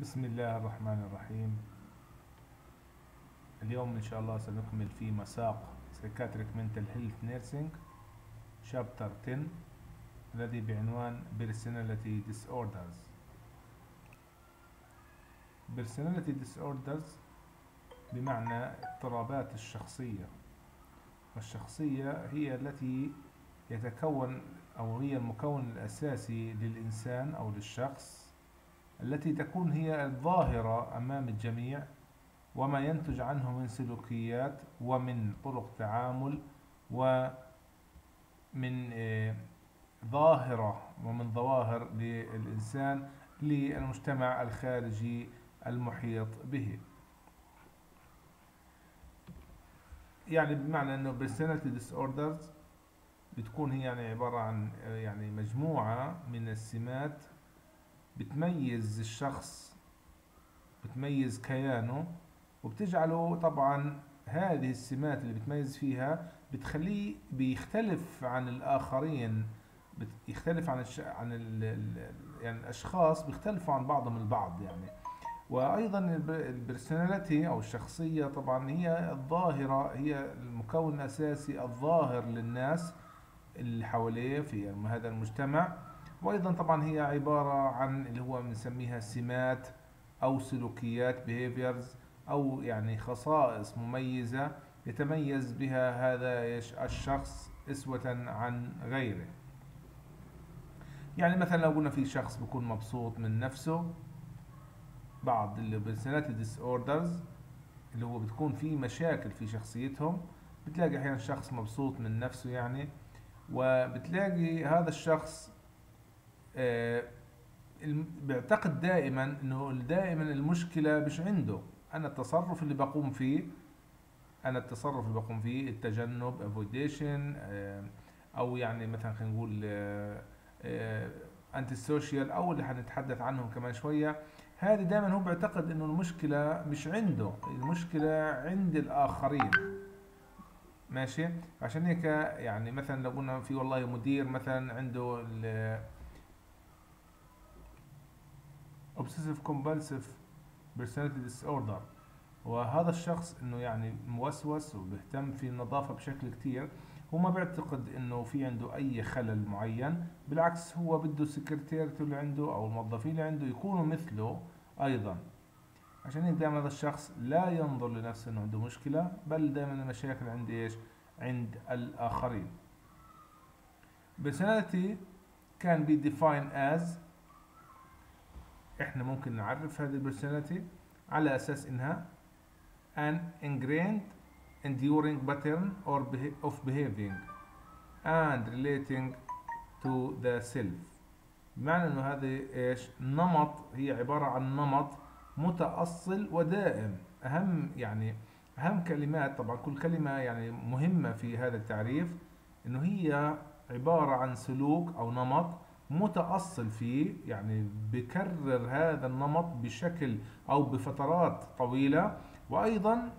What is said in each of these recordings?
بسم الله الرحمن الرحيم. اليوم إن شاء الله سنكمل في مساق Psychiatric Mental Health Nursing Chapter 10 الذي بعنوان Personality Disorders. Personality Disorders بمعنى اضطرابات الشخصية. والشخصية هي التي يتكون أو هي المكون الأساسي للإنسان أو للشخص. التي تكون هي الظاهرة أمام الجميع وما ينتج عنه من سلوكيات ومن طرق تعامل ومن آه، ظاهرة ومن ظواهر للإنسان للمجتمع الخارجي المحيط به. يعني بمعنى أنه personality disorders بتكون هي يعني عبارة عن آه، يعني مجموعة من السمات بتميز الشخص بتميز كيانه وبتجعله طبعا هذه السمات اللي بتميز فيها بتخليه بيختلف عن الآخرين بيختلف عن الش... عن ال... يعني الأشخاص بيختلفوا عن بعضهم البعض يعني. وأيضا البرسوناليتي أو الشخصية طبعا هي الظاهرة هي المكون الأساسي الظاهر للناس اللي حواليه في هذا المجتمع. وأيضا طبعا هي عبارة عن اللي هو بنسميها سمات أو سلوكيات behaviors أو يعني خصائص مميزة يتميز بها هذا الشخص إسوة عن غيره. يعني مثلا لو قلنا في شخص بيكون مبسوط من نفسه بعض اللي personality disorders اللي هو بتكون في مشاكل في شخصيتهم بتلاقي أحيانا شخص مبسوط من نفسه يعني وبتلاقي هذا الشخص بيعتقد دائما إنه دائما المشكلة مش عنده. أنا التصرف اللي بقوم فيه أنا التصرف اللي بقوم فيه التجنب avoidance أو يعني مثلا خلينا نقول antisocial أو اللي حنتحدث عنهم كمان شوية. هذه دائما هو بيعتقد إنه المشكلة مش عنده. المشكلة عند الآخرين. ماشي؟ عشان هيك يعني مثلا لو قلنا في والله مدير مثلا عنده ال- obsessive compulsive personality disorder. وهذا الشخص إنه يعني موسوس وبيهتم في النظافة بشكل كتير. هو ما بيعتقد إنه في عنده أي خلل معين. بالعكس هو بده سكرتيرته اللي عنده أو الموظفين اللي عنده يكونوا مثله أيضا. عشان هيك دائما هذا الشخص لا ينظر لنفسه إنه عنده مشكلة بل دائما المشاكل عند إيش؟ عند الآخرين. Personality can be defined as إحنا ممكن نعرف هذه البرسوناليتي على أساس إنها an ingrained enduring pattern or of behaving and relating to the self. بمعنى إنه هذه إيش؟ نمط هي عبارة عن نمط متأصل ودائم. أهم يعني أهم كلمات طبعا كل كلمة يعني مهمة في هذا التعريف إنه هي عبارة عن سلوك أو نمط متأصل فيه يعني بكرر هذا النمط بشكل أو بفترات طويلة. وأيضا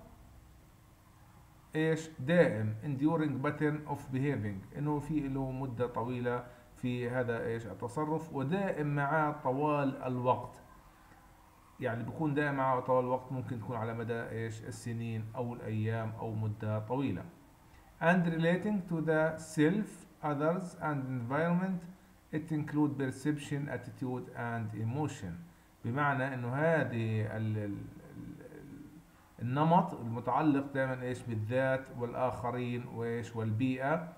إيش؟ دائم enduring pattern of behaving إنه في له مدة طويلة في هذا إيش؟ التصرف. ودائم معاه طوال الوقت. يعني بيكون دائم معاه طوال الوقت ممكن تكون على مدى إيش؟ السنين أو الأيام أو مدة طويلة. And relating to the self others and environment it include perception attitude and emotion. بمعنى إنه هذه ال ال ال النمط المتعلق دائما إيش بالذات والآخرين وإيش والبيئة.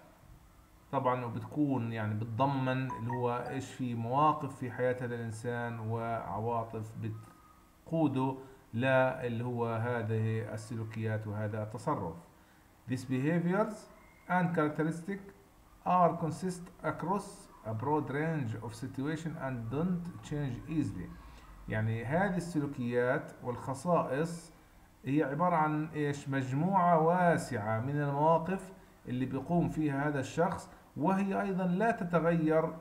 طبعا وبتكون يعني بتضمن اللي هو إيش في مواقف في حياة هذا الإنسان وعواطف بتقوده لا اللي هو هذه السلوكيات وهذا التصرف. These behaviors and characteristics are consist across a broad range of situation and don't change easily. يعني هذه السلوكيات والخصائص هي عبارة عن إيش؟ مجموعة واسعة من المواقف اللي بيقوم فيها هذا الشخص وهي أيضا لا تتغير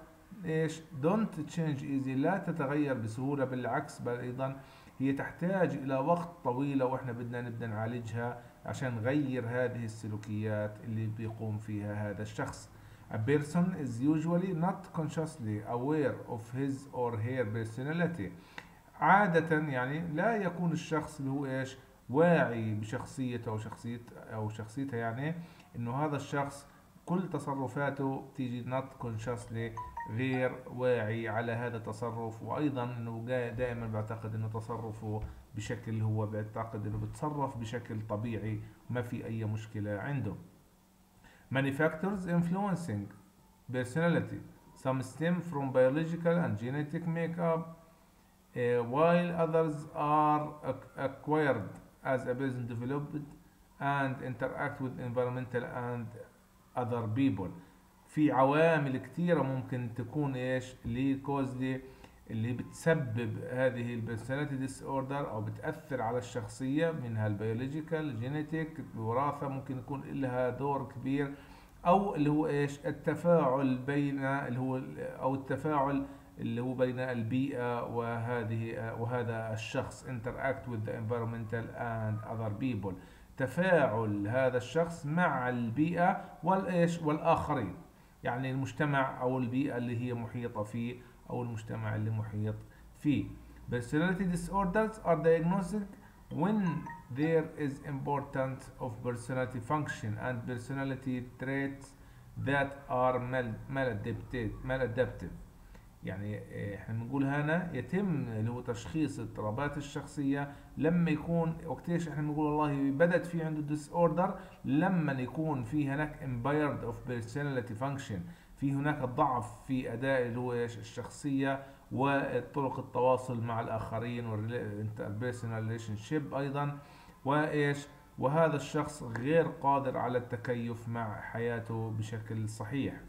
إيش؟ don't change easy لا تتغير بسهولة بالعكس بل أيضا هي تحتاج إلى وقت طويل وإحنا بدنا نبدأ نعالجها عشان نغير هذه السلوكيات اللي بيقوم فيها هذا الشخص. A person is usually not consciously aware of his or her personality. عادة يعني لا يكون الشخص اللي هو إيش؟ واعي بشخصيته أو شخصية أو شخصيتها يعني إنه هذا الشخص كل تصرفاته تيجي not consciously غير واعي على هذا التصرف. وأيضا إنه دائما بعتقد إنه تصرفه بشكل هو بيعتقد إنه بتصرف بشكل طبيعي ما في أي مشكلة عنده. many factors influencing personality some stem from biological and genetic makeup uh, while others are acquired as a person developed and interact with environmental and other people في عوامل كثيرة ممكن تكون ايش اللي كوزلي اللي بتسبب هذه ال personality disorder أو بتأثر على الشخصية منها ال biological genetic الوراثه ممكن يكون لها دور كبير أو اللي هو إيش؟ التفاعل بين اللي هو أو التفاعل اللي هو بين البيئة وهذه وهذا الشخص interact with the environmental and other people. تفاعل هذا الشخص مع البيئة والإيش والآخرين. يعني المجتمع أو البيئة اللي هي محيطة فيه أو المجتمع اللي محيط فيه. Personality disorders are diagnosed when there is importance of personality function and personality traits that are maladaptive maladaptive. يعني إحنا بنقول هنا يتم اللي هو تشخيص اضطرابات الشخصية. لما يكون وقتيش إحنا بنقول والله بدت في عنده disorder لما يكون في هناك impaired of personality function في هناك ضعف في أداء هو الشخصية وطرق التواصل مع الآخرين وال personal relationship أيضا. وإيش؟ وهذا الشخص غير قادر على التكيف مع حياته بشكل صحيح.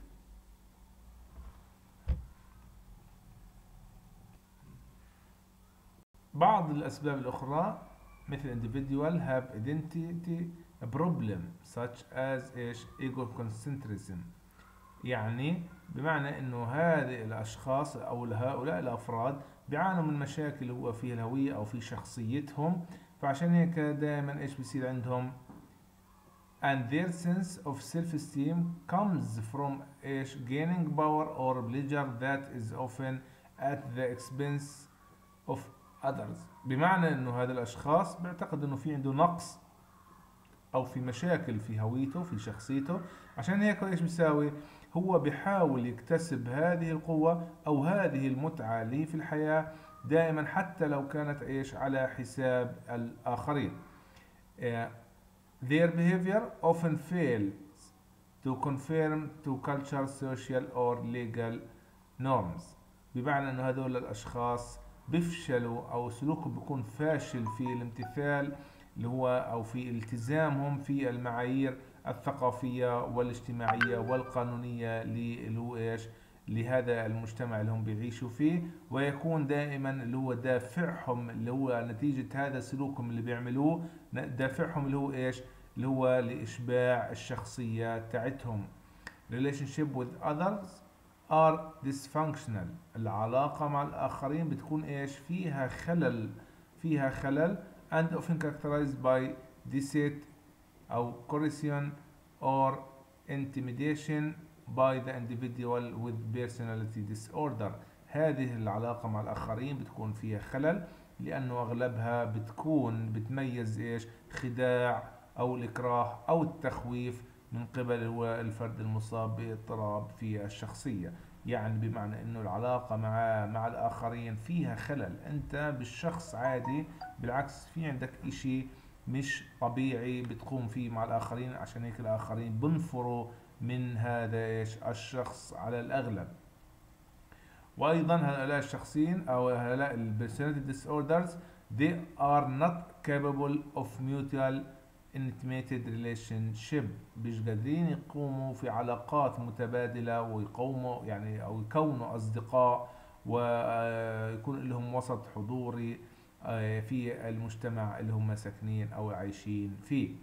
بعض الأسباب الأخرى مثل individual have identity problem such as إيش؟ egocentrism يعني بمعنى إنه هذه الأشخاص أو هؤلاء الأفراد بيعانوا من مشاكل هو في الهوية أو في شخصيتهم فعشان هيك دائما إيش بيصير عندهم؟ And their sense of self-esteem comes from إيش؟ gaining power or pleasure that is often at the expense of others. بمعنى إنه هذا الأشخاص بيعتقد إنه في عنده نقص أو في مشاكل في هويته في شخصيته عشان هيك إيش بيساوي هو بيحاول يكتسب هذه القوة أو هذه المتعة اللي في الحياة دائما حتى لو كانت إيش؟ على حساب الآخرين. Their behavior often fails to conform to culture social or legal norms. بمعنى إنه هذول الأشخاص بيفشلوا أو سلوكهم بيكون فاشل في الامتثال اللي هو أو في التزامهم في المعايير الثقافية والاجتماعية والقانونية اللي هو إيش لهذا المجتمع اللي هم بيعيشوا فيه. ويكون دائما اللي هو دافعهم اللي هو نتيجة هذا سلوكهم اللي بيعملوه دافعهم اللي هو إيش؟ اللي هو لإشباع الشخصية تاعتهم. Relationship with others are dysfunctional. العلاقة مع الآخرين بتكون إيش؟ فيها خلل فيها خلل. And often characterized by deceit أو coercion or intimidation by the individual with personality disorder. هذه العلاقة مع الآخرين بتكون فيها خلل لأنه أغلبها بتكون بتميز إيش؟ خداع أو الإكراه أو التخويف من قبل الفرد المصاب باضطراب في الشخصية. يعني بمعنى إنه العلاقة مع مع الآخرين فيها خلل. أنت بالشخص عادي بالعكس في عندك إشي مش طبيعي بتقوم فيه مع الآخرين عشان هيك الآخرين بنفروا من هذا إيش؟ الشخص على الأغلب. وأيضا هؤلاء الشخصين أو هؤلاء ال personality disorders they are not capable of mutual intimate relationship مش قادرين يقوموا في علاقات متبادلة ويقوموا يعني أو يكونوا أصدقاء ويكون لهم وسط حضوري في المجتمع اللي هم ساكنين أو عايشين فيه.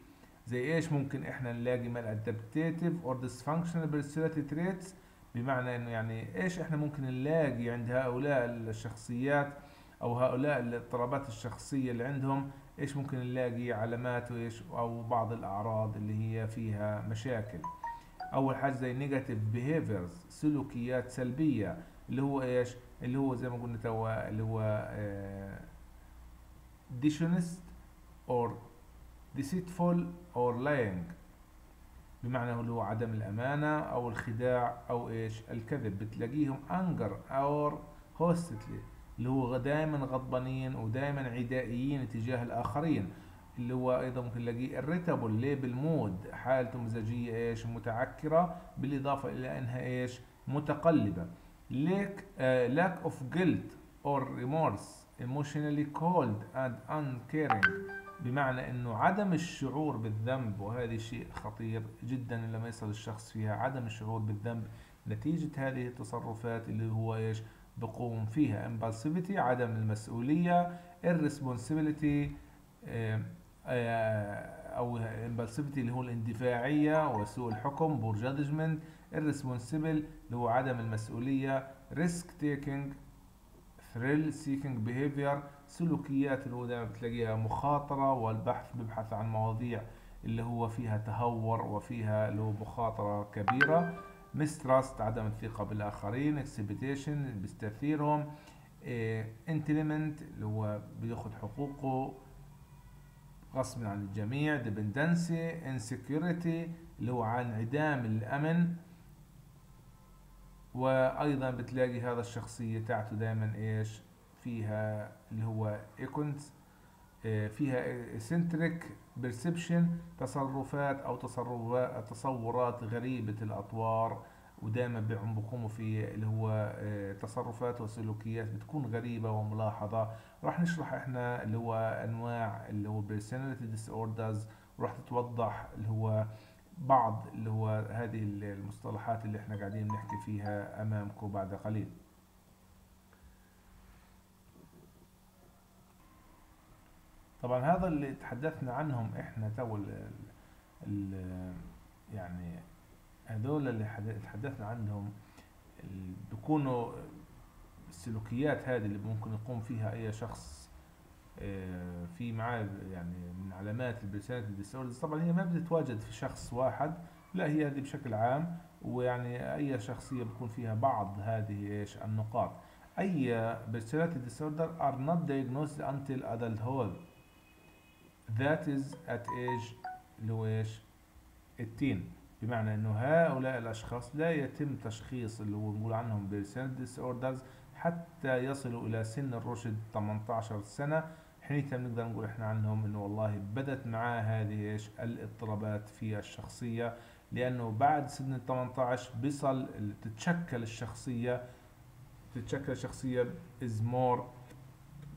زي إيش ممكن إحنا نلاقي من adaptative or dysfunctional personality traits بمعنى إنه يعني إيش إحنا ممكن نلاقي عند هؤلاء الشخصيات أو هؤلاء الاضطرابات الشخصية اللي عندهم إيش ممكن نلاقي علامات وإيش أو بعض الأعراض اللي هي فيها مشاكل. أول حاجة زي negative behaviors سلوكيات سلبية اللي هو إيش؟ اللي هو زي ما قلنا توا اللي هو dishonest or deceitful or lying. بمعنى اللي هو عدم الأمانة أو الخداع أو إيش؟ الكذب. بتلاقيهم anger أو hostility اللي هو دائما غضبانين ودائما عدائيين تجاه الآخرين. اللي هو أيضا ممكن نلاقيه irritable ليه بالمود حالته إيش؟ متعكرة بالإضافة إلى أنها إيش؟ متقلبة. lack, uh, lack of guilt or remorse emotionally cold and uncaring. بمعنى إنه عدم الشعور بالذنب وهذا شيء خطير جدا لما يصل الشخص فيها. عدم الشعور بالذنب نتيجة هذه التصرفات اللي هو إيش؟ بقوم فيها. Impulsivity عدم المسؤولية irresponsibility آه، أو impulsivity اللي هو الاندفاعية وسوء الحكم poor judgment irresponsible اللي هو عدم المسؤولية risk taking thrill seeking behavior سلوكيات اللي هو دائما بتلاقيها مخاطرة والبحث بيبحث عن مواضيع اللي هو فيها تهور وفيها هو مخاطرة كبيرة. Mistrust عدم الثقة بالآخرين expectation بيستثيرهم انتلمنت اللي هو بياخد حقوقه غصب عن الجميع dependency insecurity اللي هو عن انعدام الأمن. وأيضا بتلاقي هذا الشخصية تاعته دائما إيش؟ فيها اللي هو ايكونز فيها eccentric perception تصرفات أو تصرفات تصورات غريبة الأطوار ودائما بيقوموا في اللي هو آه، تصرفات وسلوكيات بتكون غريبة وملاحظة. راح نشرح إحنا اللي هو أنواع اللي هو personality disorders. وراح تتوضح اللي هو بعض اللي هو هذه المصطلحات اللي إحنا قاعدين نحكي فيها أمامكم بعد قليل. طبعا هذا اللي تحدثنا عنهم إحنا تو يعني هذول اللي حد- تحدثنا عنهم بيكونوا السلوكيات هذه اللي ممكن يقوم فيها أي شخص آه، في معاه يعني من علامات ال personality disorders طبعا هي ما بتتواجد في شخص واحد لا هي هذه بشكل عام ويعني أي شخصية بيكون فيها بعض هذه إيش النقاط. أي personality disorder are not diagnosed until adulthood. That is at age اللي هو إيش التين بمعنى إنه هؤلاء الأشخاص لا يتم تشخيص اللي هو بنقول عنهم personality disorders حتى يصلوا إلى سن الرشد 18 سنة. حينئذ بنقدر نقول إحنا عنهم إنه والله بدت معاه هذه إيش الاضطرابات في الشخصية. لأنه بعد سن ال 18 بيصل تتشكل الشخصية. تتشكل الشخصية is more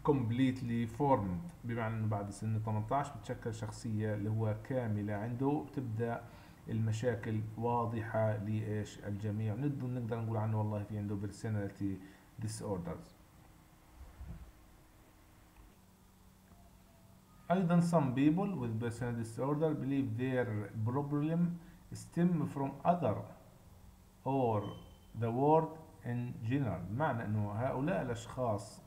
completely formed بمعنى انه بعد سن 18 بتشكل شخصيه اللي هو كامله عنده بتبدا المشاكل واضحه لايش الجميع نقدر نقول عنه والله في عنده personality disorders أيضا some people with personality disorder believe their problem stem from other or the world in general بمعنى أنه هؤلاء الأشخاص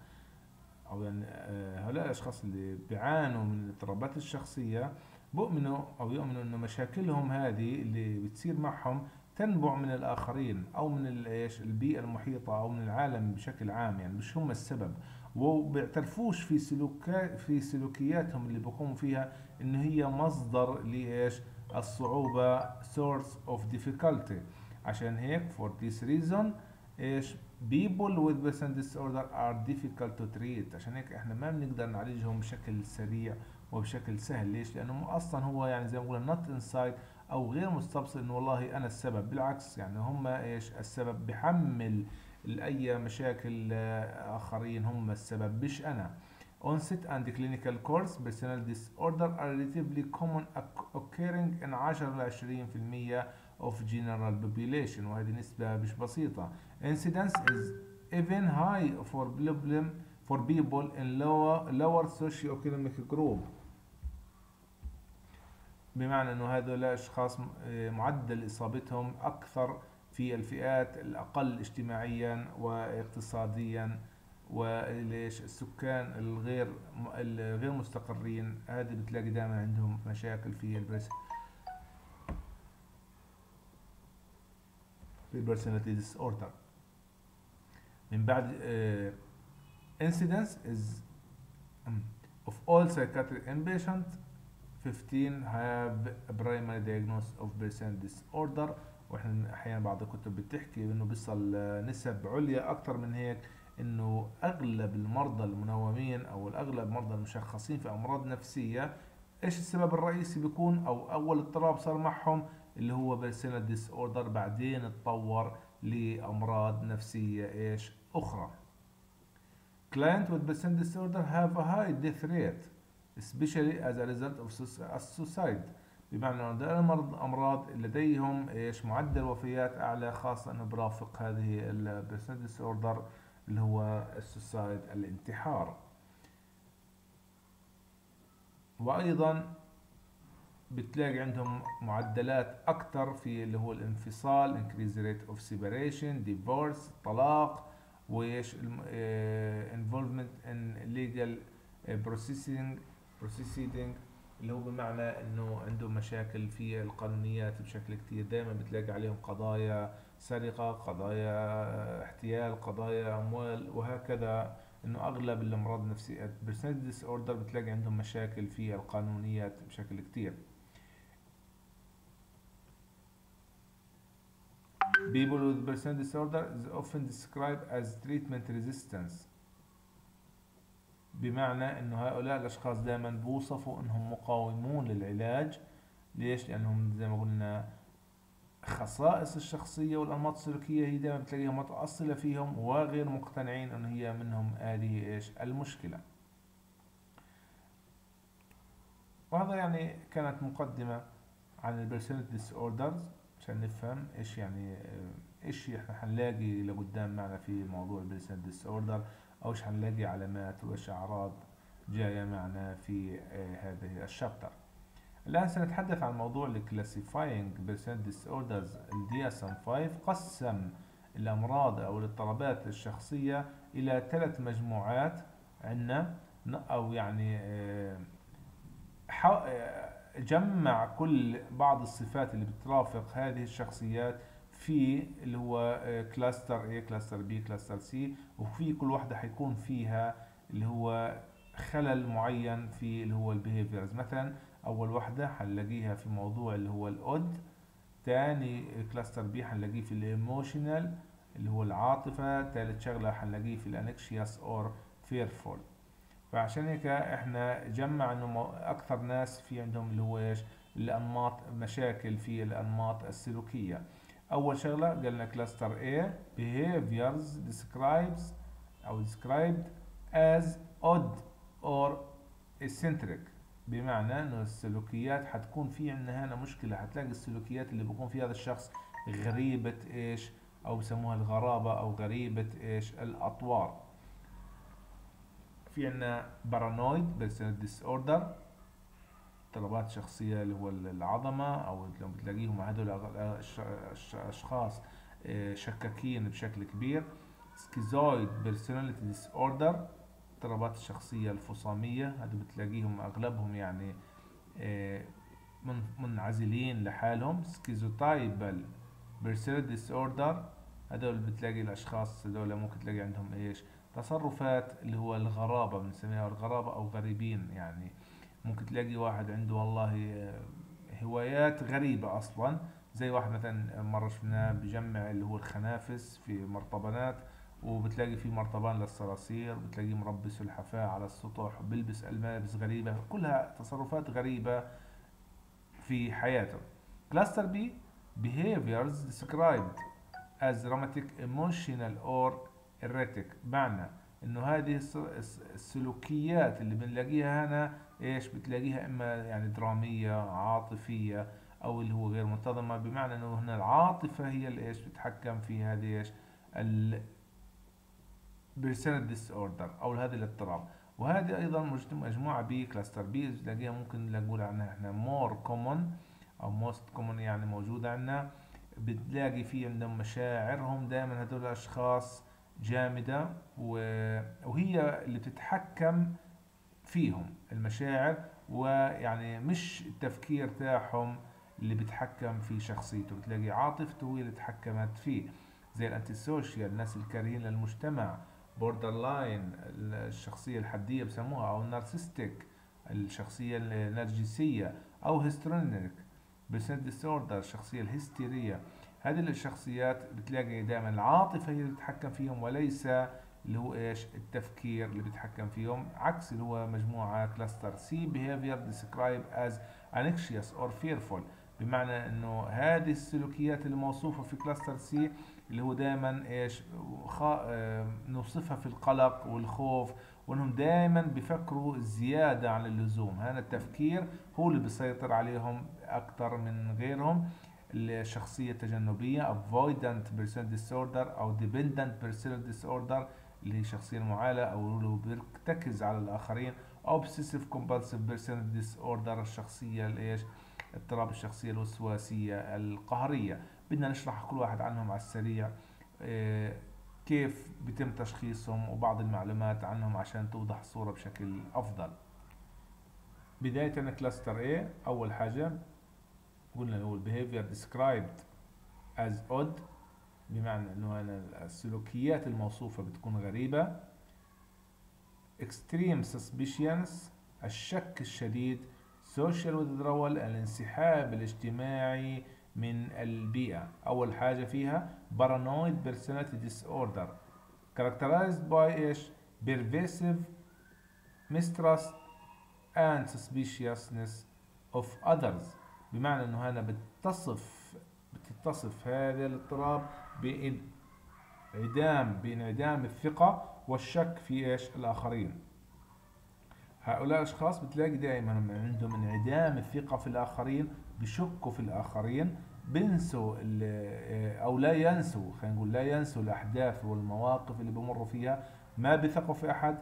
أو يعني آه، هؤلاء الأشخاص اللي بيعانوا من الاضطرابات الشخصية بؤمنوا أو يؤمنوا أنه مشاكلهم هذه اللي بتصير معهم تنبع من الآخرين أو من ال- إيش البيئة المحيطة أو من العالم بشكل عام يعني مش هم السبب. وبيعترفوش في سلوكات في سلوكياتهم اللي بيقوموا فيها إن هي مصدر لإيش؟ الصعوبة source of difficulty. عشان هيك for this reason إيش؟ people with personality disorder are difficult to treat. عشان هيك إحنا ما بنقدر نعالجهم بشكل سريع وبشكل سهل. ليش؟ لأنه أصلا هو يعني زي ما بقول not inside أو غير مستبصر إنه والله أنا السبب. بالعكس يعني هم إيش؟ السبب بحمل اي مشاكل آه، آخرين. هم السبب مش أنا. onset and clinical course personal disorder are relatively common oc- occurring in 10 ل 20% of general population. وهذه نسبة مش بسيطة. Incidence is even high for problem for people in lower lower socioeconomic group. بمعنى إنه هذول اشخاص معدل إصابتهم أكثر في الفئات الأقل اجتماعيا واقتصاديا وليش؟ السكان الغير الغير مستقرين. هذه بتلاقي دائما عندهم مشاكل في البرس في disorder من بعد آه، incidence is um, of all psychiatric inpatient 15 have primary diagnosis of personality disorder. وإحنا أحيانا بعض الكتب بتحكي إنه بيصل نسب عليا أكثر من هيك إنه أغلب المرضى المنومين أو الأغلب المرضى المشخصين في أمراض نفسية إيش السبب الرئيسي بيكون؟ أو أول اضطراب صار معهم؟ اللي هو personal disorder بعدين اتطور لأمراض نفسية إيش؟ أخرى. Client with personality disorder have a high death rate especially as a result of suicide. بمعنى أن المرض أمراض لديهم إيش؟ معدل وفيات أعلى خاصة أنه برافق هذه ال personality disorder اللي هو ال suicide الانتحار. وأيضا بتلاقي عندهم معدلات أكثر في اللي هو الانفصال increase rate of separation divorce طلاق وإيش involvement in legal processing proceeding اللي هو بمعنى إنه عندهم مشاكل في القانونيات بشكل كتير. دائما بتلاقي عليهم قضايا سرقة قضايا احتيال قضايا أموال وهكذا. إنه أغلب الامراض النفسية بتلاقي عندهم مشاكل في القانونيات بشكل كتير. People with personality disorder is often described as treatment resistance. بمعنى انه هؤلاء الأشخاص دائما بوصفوا إنهم مقاومون للعلاج. ليش؟ لأنهم زي ما قلنا خصائص الشخصية والأنماط السلوكية هي دائما بتلاقيها متأصلة فيهم وغير مقتنعين أنه هي منهم. هذه إيش؟ المشكلة. وهذا يعني كانت مقدمة عن ال personality disorders عشان نفهم إيش يعني إيش إحنا حنلاقي لقدام معنا في موضوع ال personality disorder أو إيش حنلاقي علامات وإيش أعراض جاية معنا في هذه ال chapter. الآن سنتحدث عن موضوع ال classifying personal disorders ال DSM 5 قسم الامراض أو الاضطرابات الشخصية إلى ثلاث مجموعات عندنا أو يعني جمع كل بعض الصفات اللي بترافق هذه الشخصيات في اللي هو cluster A cluster B cluster C وفي كل واحدة حيكون فيها اللي هو خلل معين في اللي هو ال behaviors مثلا أول واحدة حنلاقيها في موضوع اللي هو ال odd تاني cluster B حنلاقيه في ال emotional اللي هو العاطفة تالت شغلة حنلاقيه في ال anxious or fearful فعشان هيك إحنا جمع إنه أكثر ناس في عندهم اللي هو إيش الانماط مشاكل في الأنماط السلوكية. أول شغلة قلنا cluster A behaviors describes أو described as odd or eccentric. بمعنى إنه السلوكيات حتكون في عندنا هنا مشكلة. حتلاقي السلوكيات اللي بيكون فيها هذا الشخص غريبة إيش أو بسموها الغرابة أو غريبة إيش الأطوار. في عندنا paranoid personal disorder اضطرابات شخصية اللي هو العظمة أو لو بتلاقيهم هدول أشخاص شكاكين بشكل كبير. schizoid personality disorder اضطرابات الشخصية الفصامية هذول بتلاقيهم أغلبهم يعني منعزلين لحالهم. schizotypal personality disorder هذول بتلاقي الأشخاص هذول ممكن تلاقي عندهم إيش؟ تصرفات اللي هو الغرابة بنسميها الغرابة أو غريبين يعني. ممكن تلاقي واحد عنده والله هوايات غريبة أصلا زي واحد مثلا مرة شفناه بجمع اللي هو الخنافس في مرطبانات وبتلاقي في مرطبان للصراصير بتلاقيه مربي سلحفاة على السطح بيلبس ملابس غريبة. كلها تصرفات غريبة في حياته. كلاستر بي behaviors described as dramatic emotional or erratic معنى إنه هذه السلوكيات اللي بنلاقيها هنا إيش؟ بتلاقيها إما يعني درامية عاطفية أو اللي هو غير منتظمة. بمعنى إنه هنا العاطفة هي اللي إيش؟ بتتحكم في هذه إيش؟ ال personality disorder أو هذه الاضطراب. وهذه أيضا مجموعة B cluster B تلاقيها ممكن نقول عنها إحنا more common أو most common يعني موجودة عندنا. بتلاقي في عندهم مشاعرهم دائما هدول الأشخاص جامدة وهي اللي بتتحكم فيهم المشاعر ويعني مش التفكير تاعهم اللي بيتحكم في شخصيته بتلاقي عاطفته هي اللي تحكمت فيه. زي ال antisocial الناس الكارهين للمجتمع borderline الشخصية الحدية بسموها أو ال narcissistic الشخصية النرجسية أو histrionic personality disorder الشخصية الهستيرية. هذه الشخصيات بتلاقي دائما العاطفة هي اللي تتحكم فيهم وليس اللي هو إيش؟ التفكير اللي بيتحكم فيهم عكس اللي هو مجموعة cluster C behavior described as anxious or fearful. بمعنى إنه هذه السلوكيات اللي موصوفة في cluster C اللي هو دائما إيش؟ خا... نوصفها في القلق والخوف وإنهم دائما بيفكروا زيادة عن اللزوم. هذا التفكير هو اللي بيسيطر عليهم أكثر من غيرهم. الشخصية التجنبية avoidant personality disorder أو dependent personality disorder اللي هي الشخصية المعالة أو اللي بيرتكز على الآخرين. obsessive compulsive personality disorder الشخصية الايش اضطراب الشخصية الوسواسية القهرية. بدنا نشرح كل واحد عنهم على السريع آه، كيف بيتم تشخيصهم وبعض المعلومات عنهم عشان توضح الصورة بشكل أفضل. بداية كلاستر A أول حاجة. قلنا هو behavior described as odd بمعنى انه أنا السلوكيات الموصوفة بتكون غريبة extreme suspicions الشك الشديد social withdrawal الانسحاب الاجتماعي من البيئة أول حاجة فيها paranoid personality disorder characterized by إيش pervasive mistrust and suspiciousness of others بمعنى إنه هنا بتصف بتتصف هذا الاضطراب بانعدام بانعدام الثقة والشك في إيش؟ الآخرين. هؤلاء الأشخاص بتلاقي دائما عندهم انعدام الثقة في الآخرين بشكوا في الآخرين بنسوا أو لا ينسوا خلينا نقول لا ينسوا الأحداث والمواقف اللي بمروا فيها ما بيثقوا في أحد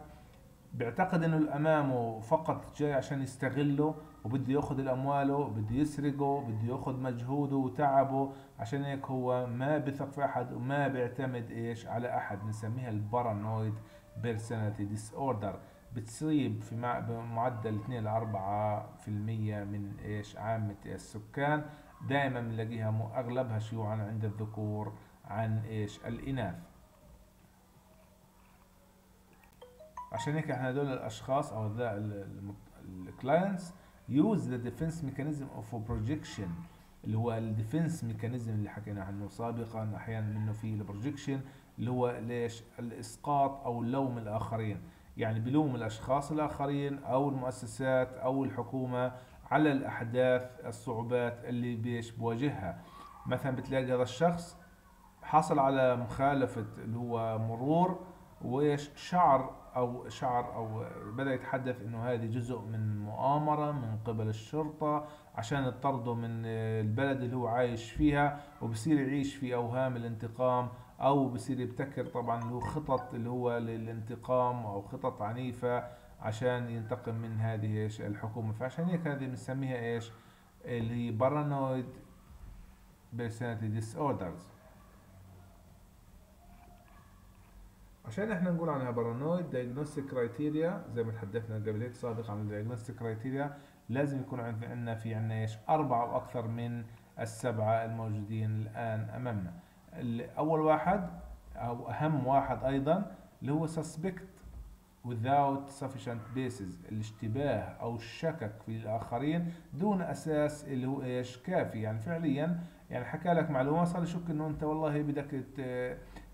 بيعتقد إنه اللي امامه فقط جاي عشان يستغله وبده يأخذ الأمواله بده يسرقه بده يأخذ مجهوده وتعبه. عشان هيك هو ما بثق في أحد وما بيعتمد إيش على أحد بنسميها البارانويد personality disorder بتصيب في معدل 2 ل 4% من إيش؟ عامة السكان. دائما بنلاقيها أغلبها شيوعا عند الذكور عن إيش؟ الإناث. عشان هيك إحنا هدول الأشخاص أو ال clients use the defense mechanism of projection اللي هو ال defense mechanism اللي حكينا عنه سابقا أحيانا منه في ال projection اللي هو ليش؟ الإسقاط أو لوم الآخرين. يعني بلوم الأشخاص الآخرين أو المؤسسات أو الحكومة على الأحداث الصعوبات اللي بيش بواجهها. مثلا بتلاقي هذا الشخص حصل على مخالفة اللي هو مرور وإيش؟ شعر أو شعر أو بدأ يتحدث إنه هذه جزء من مؤامرة من قبل الشرطة عشان يطرده من البلد اللي هو عايش فيها وبصير يعيش في أوهام الانتقام أو بصير يبتكر طبعا هو خطط اللي هو للانتقام أو خطط عنيفة عشان ينتقم من هذه إيش الحكومة. فعشان هيك هذه بنسميها إيش؟ اللي هي paranoid personality disorders. عشان إحنا نقول عنها paranoid diagnostic criteria زي ما تحدثنا قبل هيك سابقا عن ال diagnostic criteria لازم يكون عندنا في عندنا إيش؟ أربعة وأكثر من السبعة الموجودين الآن أمامنا. أول واحد أو أهم واحد أيضا اللي هو suspect without sufficient basis الاشتباه أو الشكك في الآخرين دون أساس اللي هو إيش؟ كافي. يعني فعليا يعني حكى لك معلومة صار يشك إنه أنت والله بدك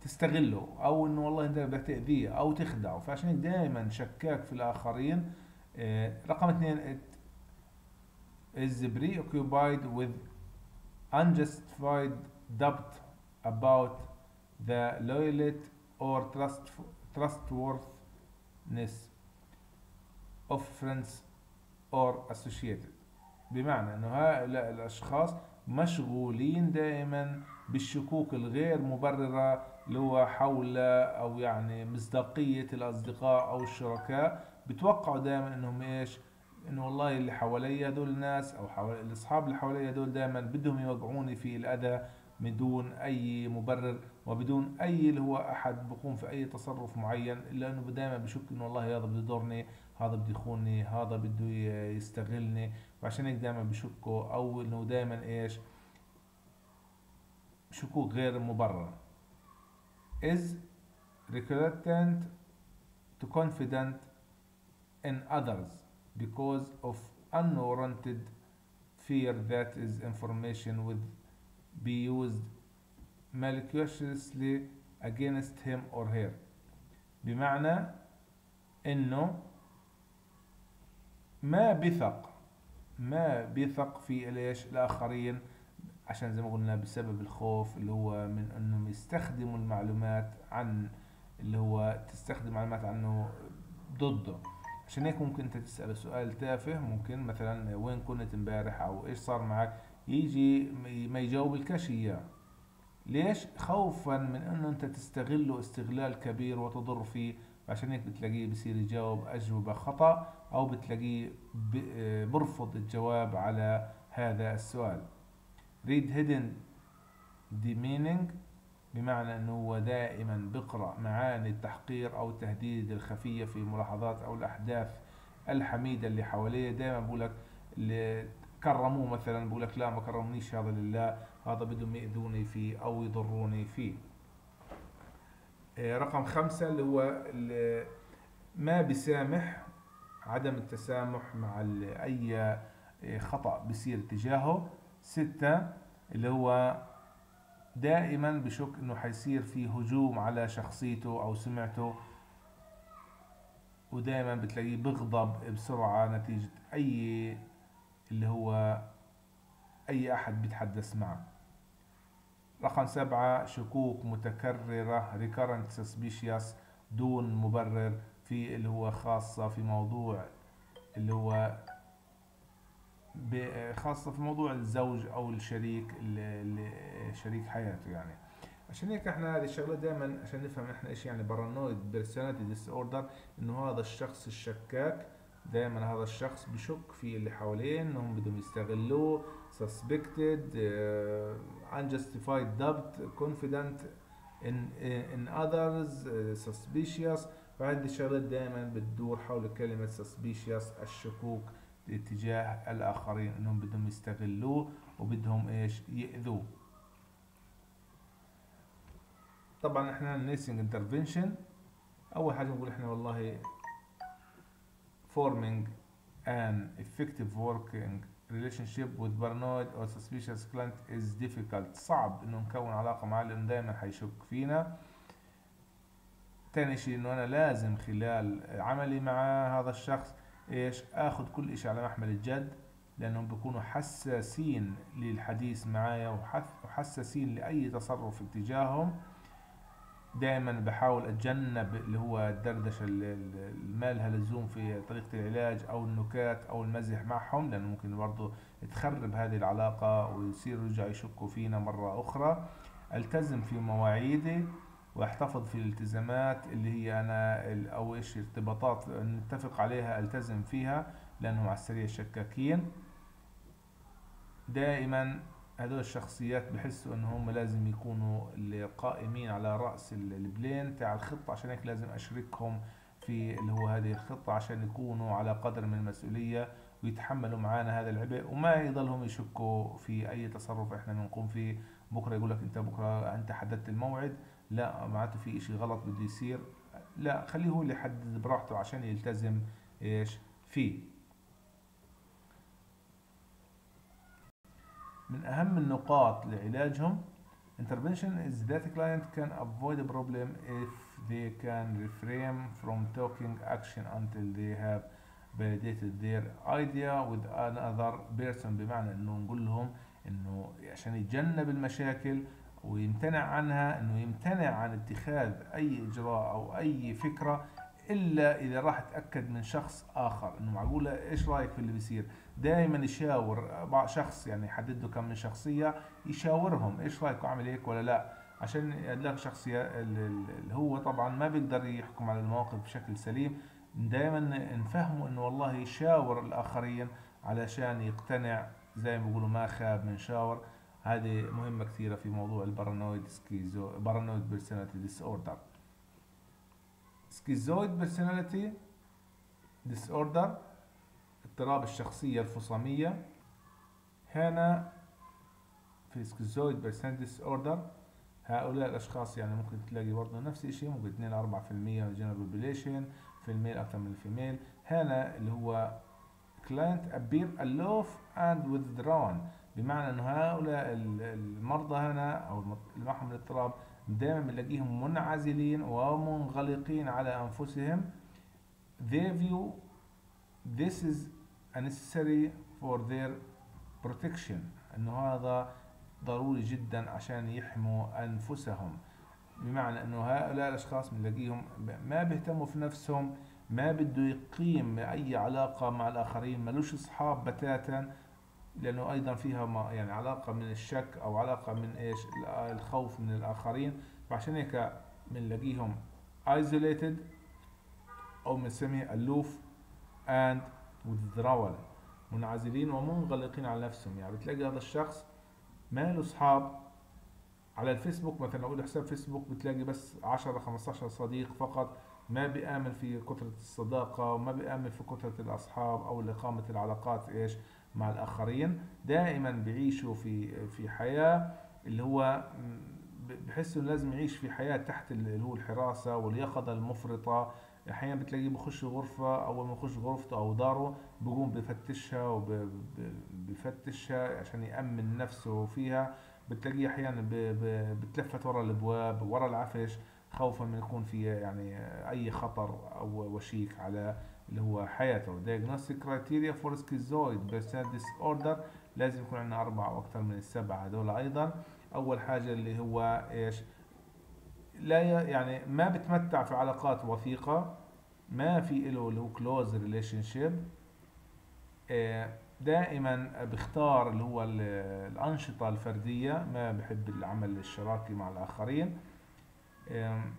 تستغله أو إنه والله أنت بدك تأذيه أو تخدعه. فعشان دائما شكاك في الآخرين. آه، رقم اثنين is preoccupied with unjustified doubt about the loyalty or trust trustworthiness of friends or associated. بمعنى إنه هؤلاء الأشخاص مشغولين دائما بالشكوك الغير مبررة اللي هو حول أو يعني مصداقية الأصدقاء أو الشركاء بتوقعوا دائما إنهم إيش؟ إنه والله اللي حواليا دول ناس أو حوالي الأصحاب اللي حواليا دول دائما بدهم يوقعوني في الأذى بدون أي مبرر وبدون أي اللي هو أحد بقوم في أي تصرف معين إلا إنه دائما بشك إنه والله هذا بده يضرني هذا بده يخونني هذا بده يستغلني. وعشان هيك دائما بشكوا أو إنه دائما إيش؟ شكوك غير مبررة is reluctant to confident in others because of unwarranted fear that is information would be used maliciously against him or her بمعنى انه ما بثق ما بيثق في الاخرين عشان زي ما قلنا بسبب الخوف اللي هو من إنهم يستخدموا المعلومات عن اللي هو تستخدم معلومات عنه ضده. عشان هيك ممكن أنت تسأل سؤال تافه ممكن مثلا وين كنت إمبارح أو إيش صار معك؟ يجي ما يجاوب الكاش إياه. ليش؟ خوفا من إنه أنت تستغله استغلال كبير وتضر فيه. عشان هيك بتلاقيه بصير يجاوب أجوبة خطأ أو بتلاقيه برفض الجواب على هذا السؤال. Read hidden demeaning بمعنى إنه هو دائما بقرأ معاني التحقير أو التهديد الخفية في ملاحظات أو الأحداث الحميدة اللي حواليه. دائما بقول لك اللي كرموه مثلا بقول لك لا ما كرمنيش هذا لله هذا بدهم يأذوني فيه أو يضروني فيه. آه، رقم خمسة اللي هو اللي ما بيسامح عدم التسامح مع أي آه، خطأ بيصير تجاهه. ستة اللي هو دائما بشك إنه حيصير في هجوم على شخصيته أو سمعته ودائما بتلاقيه بغضب بسرعة نتيجة أي اللي هو أي أحد بيتحدث معه. رقم سبعة شكوك متكررة recurrent suspicious دون مبرر في اللي هو خاصة في موضوع اللي هو خاصة في موضوع الزوج أو الشريك شريك حياته يعني. عشان هيك إحنا هذه الشغلة دائما عشان نفهم إحنا إيش يعني paranoid personality disorder إنه هذا الشخص الشكاك دائما هذا الشخص بشك في اللي حواليه إنهم بدهم يستغلوه suspected uh, unjustified doubt confident in in others uh, suspicious. فهذه الشغلات دائما بتدور حول كلمة suspicious الشكوك. اتجاه الآخرين إنهم بدهم يستغلوه وبدهم إيش؟ يأذوه. طبعا إحنا ال nursing intervention أول حاجة نقول إحنا والله forming an effective working relationship with paranoid or suspicious client is difficult. صعب إنه نكون علاقة معاه لأنه دائما حيشك فينا. تاني شيء إنه أنا لازم خلال عملي مع هذا الشخص إيش؟ آخذ كل إشي على محمل الجد لأنهم بيكونوا حساسين للحديث معايا وحساسين لأي تصرف اتجاههم. دائما بحاول أتجنب اللي هو الدردشه اللي لها لزوم في طريقة العلاج أو النكات أو المزح معهم لأنه ممكن برضه تخرب هذه العلاقة ويصيروا يرجعوا يشكوا فينا مرة أخرى. ألتزم في مواعيدي واحتفظ في الالتزامات اللي هي أنا أو إيش ارتباطات نتفق عليها ألتزم فيها لأنهم على السريع شكاكين دائما هذول الشخصيات بحسوا ان هم لازم يكونوا القائمين على رأس البلين تاع الخطة عشان هيك لازم أشركهم في اللي هو هذه الخطة عشان يكونوا على قدر من المسؤولية ويتحملوا معانا هذا العبء وما يضلهم يشكوا في أي تصرف إحنا بنقوم فيه. بكرة يقول لك أنت بكرة أنت حددت الموعد. لا معناته في اشي غلط بده يصير لا خليه هو اللي يحدد براحته عشان يلتزم إيش فيه من أهم النقاط لعلاجهم intervention is that client can avoid a problem if they can refrain from talking action until they have validated their idea with another person بمعنى انه نقول لهم انه عشان يتجنب المشاكل ويمتنع عنها إنه يمتنع عن اتخاذ أي إجراء أو أي فكرة إلا إذا راح اتاكد من شخص آخر. إنه معقوله إيش رأيك في اللي بيصير؟ دائما يشاور بعض شخص يعني يحدد له كم من شخصية يشاورهم إيش رايكم أعمل هيك ولا لا؟ عشان يلاقي شخصية اللي هو طبعا ما بيقدر يحكم على المواقف بشكل سليم. دائما نفهمه إنه والله يشاور الآخرين علشان يقتنع زي ما بيقولوا ما خاب من شاور. هذه مهمة كثيرة في موضوع ال paranoid schizo paranoid personality disorder schizoid personality disorder اضطراب الشخصية الفصامية. هنا في schizoid personality disorder هؤلاء الأشخاص يعني ممكن تلاقي برضه نفس الشيء ممكن 2 ل 4% من ال general population في الميل أكثر من الفيميل هنا اللي هو client appear aloof and withdrawn. بمعنى انه هؤلاء ال- المرضى هنا أو اللي معهم الاضطراب دائما بنلاقيهم منعزلين ومنغلقين على أنفسهم. They view this is necessary for their protection. انه هذا ضروري جدا عشان يحموا أنفسهم. بمعنى إنه هؤلاء الأشخاص بنلاقيهم ما بيهتموا في نفسهم ما بده يقيم اي علاقة مع الآخرين ملوش أصحاب بتاتا. لأنه أيضا فيها ما يعني علاقة من الشك أو علاقة من إيش؟ الخوف من الآخرين. فعشان هيك بنلاقيهم isolated أو بنسميه ألوف and withdrawal منعزلين ومنغلقين على نفسهم. يعني بتلاقي هذا الشخص ما له أصحاب. على الفيسبوك مثلا لو له حساب فيسبوك بتلاقي بس 10 15 صديق فقط. ما بيآمن في كثرة الصداقة وما بيآمن في كثرة الأصحاب أو إقامة العلاقات إيش؟ مع الآخرين دائما بيعيشوا في في حياة اللي هو بحس إنه لازم يعيش في حياة تحت اللي هو الحراسة واليقظة المفرطة. أحيانا بتلاقيه بخش غرفة أول ما يخش غرفته أو داره بقوم بفتشها وبفتشها عشان يأمن نفسه فيها. بتلاقيه ب- بتلفت ورا الأبواب ورا العفش خوفا من يكون في يعني أي خطر أو وشيك على اللي هو حياته. Diagnostic criteria for schizoid personality disorder لازم يكون عندنا أربعة أو أكثر من السبعة هذول أيضا. أول حاجة اللي هو إيش؟ لا يعني ما بتمتع في علاقات وثيقة ما في له اللي هو close relationship. آه، دائما بيختار اللي هو ال- الأنشطة الفردية ما بحب العمل الشراكي مع الآخرين. آم،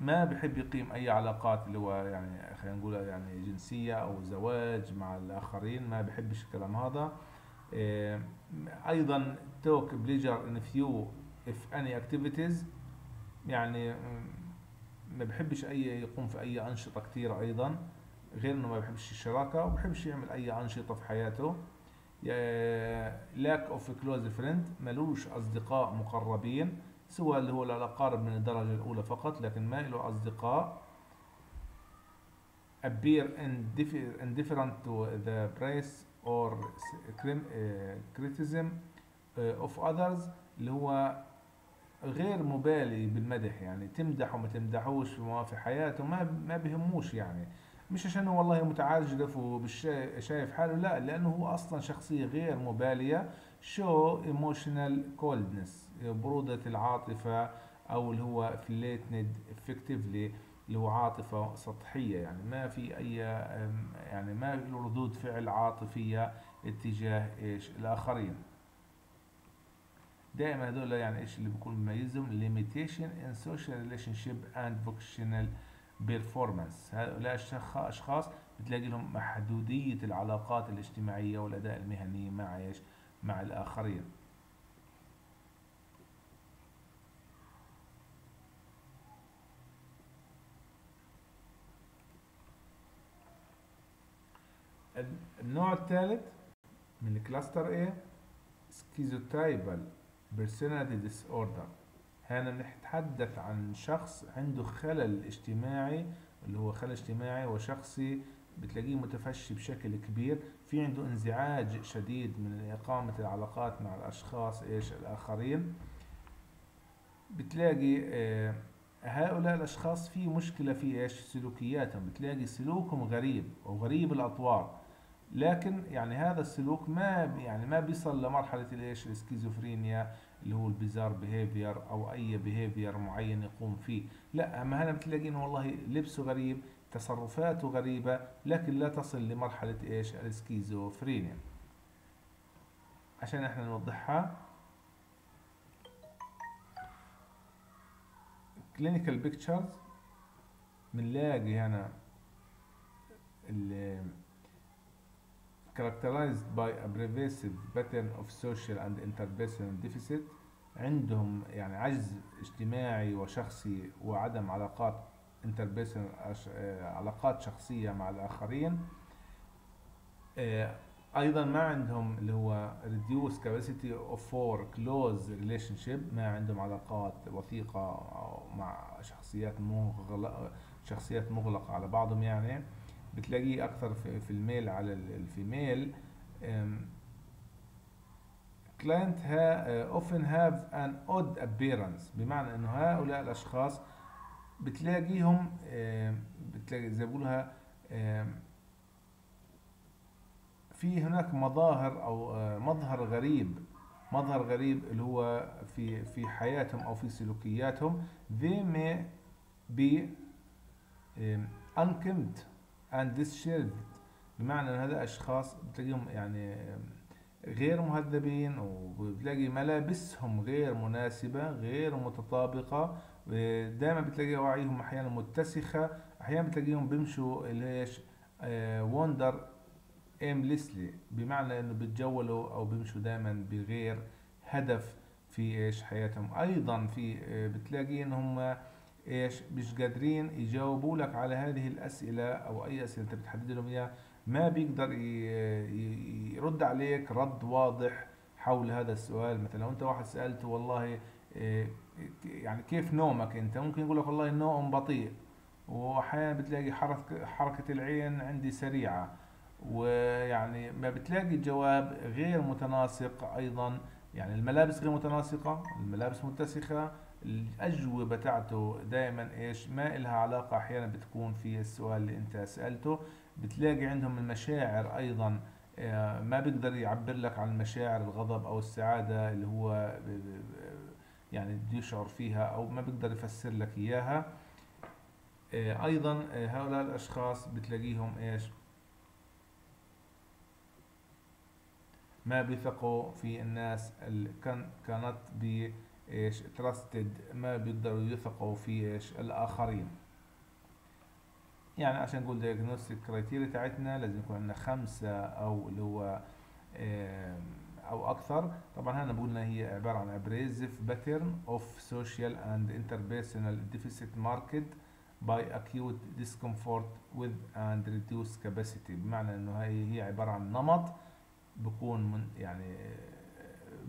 ما بحب يقيم أي علاقات اللي هو يعني خلينا نقول يعني جنسية أو زواج مع الآخرين ما بحبش الكلام هذا. آم، أيضا توك بليجر in few if any activities يعني ما بحبش أي يقوم في أي أنشطة كثيرة أيضا غير إنه ما بحبش الشراكة وما بحبش يعمل أي أنشطة في حياته. lack of close friend ملوش أصدقاء مقربين. سوى اللي هو الأقارب من الدرجة الأولى فقط لكن ما له أصدقاء. Appear indiffer- indifferent to the praise or uh, criticism uh, of others اللي هو غير مبالي بالمدح يعني. تمدح وما تمدحوش في حياته ما ما بهموش يعني. مش عشان هو والله متعجرف وشايف حاله لا لأنه هو أصلا شخصية غير مبالية. Show emotional coldness. برودة العاطفة أو اللي هو flattened effectively اللي هو عاطفة سطحية. يعني ما في أي يعني ما له ردود فعل عاطفية اتجاه إيش؟ الآخرين. دائما هذول يعني إيش اللي بيكون مميزهم؟ limitation in social relationship and vocational performance. هؤلاء أشخاص بتلاقي لهم محدودية العلاقات الاجتماعية والأداء المهني مع إيش؟ مع الآخرين ال- النوع الثالث من ال cluster A schizotypal personality disorder. هنا بنتحدث عن شخص عنده خلل اجتماعي اللي هو خلل اجتماعي وشخصي بتلاقيه متفشي بشكل كبير. في عنده انزعاج شديد من إقامة العلاقات مع الأشخاص إيش؟ الآخرين. بتلاقي آه، هؤلاء الأشخاص في مشكلة في إيش؟ سلوكياتهم. بتلاقي سلوكهم غريب وغريب الأطوار. لكن يعني هذا السلوك ما يعني ما بيصل لمرحلة الإيش؟ السكيزوفرينيا اللي هو ال bizarre behavior أو أي behavior معين يقوم فيه. لا أما هنا بتلاقي انه والله لبسه غريب تصرفاته غريبة لكن لا تصل لمرحلة إيش؟ السكيزوفرينيا عشان إحنا نوضحها. Clinical pictures. بنلاقي هنا characterized by a pervasive pattern of social and interpersonal deficit. عندهم يعني عجز اجتماعي وشخصي وعدم علاقات interpersonal آه، علاقات شخصية مع الآخرين. آه، أيضا ما عندهم اللي هو reduced capacity for close relationship. ما عندهم علاقات وثيقة مع شخصيات مغلقة شخصيات مغلقة على بعضهم يعني. بتلاقيه أكثر في, الميل على ال- الفيميل ha, uh, often have an odd appearance. بمعنى إنه هؤلاء الأشخاص بتلاقيهم بتلاقي زي بقولها في هناك مظاهر أو آه، مظهر غريب مظهر غريب اللي هو في في حياتهم أو في سلوكياتهم. They may be unkempt. And disheveled بمعنى إن هذا أشخاص بتلاقيهم يعني غير مهذبين وبتلاقي ملابسهم غير مناسبة غير متطابقة دائما بتلاقي وعيهم أحيانا متسخة أحيانا بتلاقيهم بيمشوا إيش وندر aimlessly بمعنى إنه بيتجولوا أو بيمشوا دائما بغير هدف في إيش حياتهم. أيضا في آه، بتلاقي إنهم إيش؟ مش قادرين يجاوبوا لك على هذه الأسئلة أو أي أسئلة أنت بتحدد لهم إياها. ما بيقدر يرد عليك رد واضح حول هذا السؤال. مثلا لو أنت واحد سالته والله إيه، يعني كيف نومك أنت؟ ممكن يقول لك والله النوم بطيء واحيانا بتلاقي حركه حركة العين عندي سريعة ويعني ما بتلاقي جواب غير متناسق أيضا. يعني الملابس غير متناسقة الملابس متسخة الأجوبة تاعته دائما إيش؟ ما إلها علاقة أحيانا بتكون في السؤال اللي أنت سألته. بتلاقي عندهم المشاعر أيضا آه، ما بيقدر يعبر لك عن مشاعر الغضب أو السعادة اللي هو ب- يعني بده يشعر فيها أو ما بيقدر يفسر لك إياها. آه، أيضا آه، هؤلاء الأشخاص بتلاقيهم إيش؟ ما بيثقوا في الناس اللي كان كانت ب إيش تراستد ما بيقدروا يثقوا في إيش الآخرين. يعني عشان نقول diagnostic criteria تاعتنا لازم يكون عندنا خمسة أو اللي هو أو أكثر. طبعا هنا بقولنا هي عبارة عن abrasive pattern of social and interpersonal deficit marked by acute discomfort with and reduced capacity. بمعنى إنه هي هي عبارة عن نمط بكون من يعني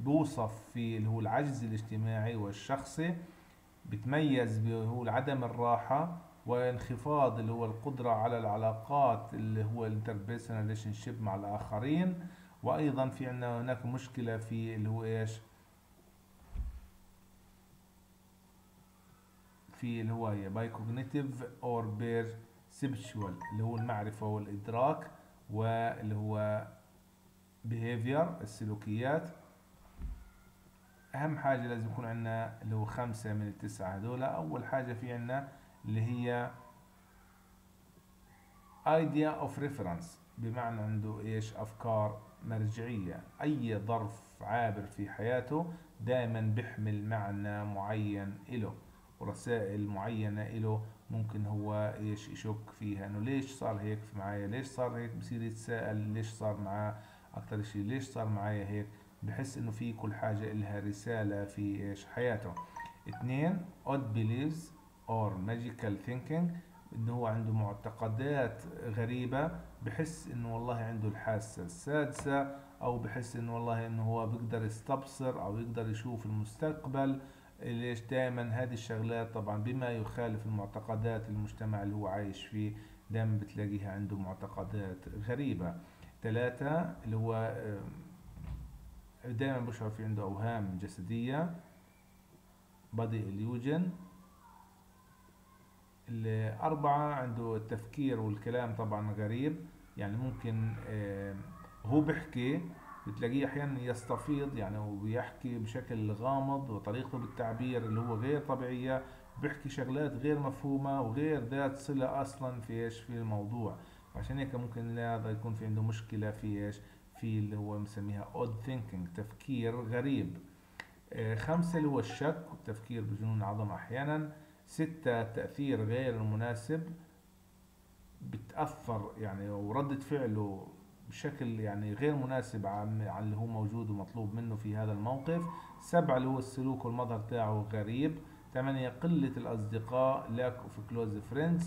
بوصف في اللي هو العجز الاجتماعي والشخصي بتميز هو عدم الراحة وانخفاض اللي هو القدرة على العلاقات اللي هو relationship مع الآخرين. وأيضا في عندنا هناك مشكلة في اللي هو إيش؟ في اللي هو هي by cognitive or perceptual اللي هو المعرفة والإدراك واللي هو behavior السلوكيات. أهم حاجة لازم يكون عندنا اللي هو خمسة من التسعة هذول أول حاجة في عندنا اللي هي idea of reference بمعنى عنده إيش؟ أفكار مرجعية. أي ظرف عابر في حياته دائما بيحمل معنى معين إله. ورسائل معينة إله ممكن هو إيش؟ يشك فيها. إنه ليش صار هيك معايا؟ ليش صار هيك؟ بصير يتساءل ليش صار معاه؟ أكتر شيء ليش صار معايا هيك؟ بحس إنه في كل حاجة إلها رسالة في إيش؟ حياته. اثنين odd beliefs or magical thinking إنه هو عنده معتقدات غريبة بحس إنه والله عنده الحاسة السادسة أو بحس إنه والله إنه هو بيقدر يستبصر أو يقدر يشوف المستقبل. ليش دائما هذه الشغلات؟ طبعا بما يخالف المعتقدات المجتمع اللي هو عايش فيه دائما بتلاقيها عنده معتقدات غريبة. ثلاثة اللي هو دائما بشعر في عنده أوهام جسدية body illusion. الأربعة عنده التفكير والكلام طبعا غريب. يعني ممكن آه، هو بيحكي بتلاقيه أحيانا يستفيض يعني وبيحكي بشكل غامض وطريقته بالتعبير اللي هو غير طبيعية. بيحكي شغلات غير مفهومة وغير ذات صلة أصلا في إيش؟ في الموضوع. عشان هيك ممكن هذا يكون في عنده مشكلة في إيش؟ في اللي هو مسميها odd thinking تفكير غريب. آه، خمسة اللي هو الشك والتفكير بجنون العظمة أحيانا. ستة التأثير غير المناسب. بتأثر يعني وردة فعله بشكل يعني غير مناسب عن اللي هو موجود ومطلوب منه في هذا الموقف. سبعة اللي هو السلوك والمظهر تاعه غريب. ثمانية قلة الأصدقاء lack of close friends.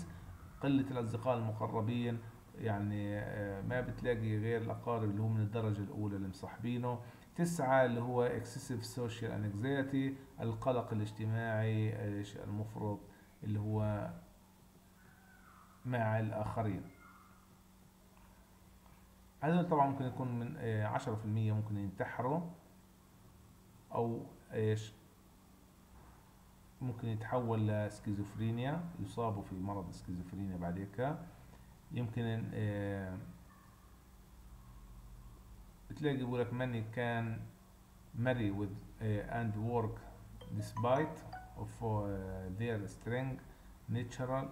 قلة الأصدقاء المقربين. يعني آه، ما بتلاقي غير الأقارب اللي هو من الدرجة الأولى اللي مصاحبينه. تسعة اللي هو excessive social anxiety القلق الاجتماعي المفرط اللي هو مع الآخرين. هذول طبعا ممكن يكون من آه، عشرة في المية ممكن ينتحروا أو إيش ممكن يتحول لسكيزوفرينيا يصابوا في مرض السكيزوفرينيا بعد هيك. يمكن آه، بتلاقي بيقول لك many can marry with uh, and work despite of uh, their strong natural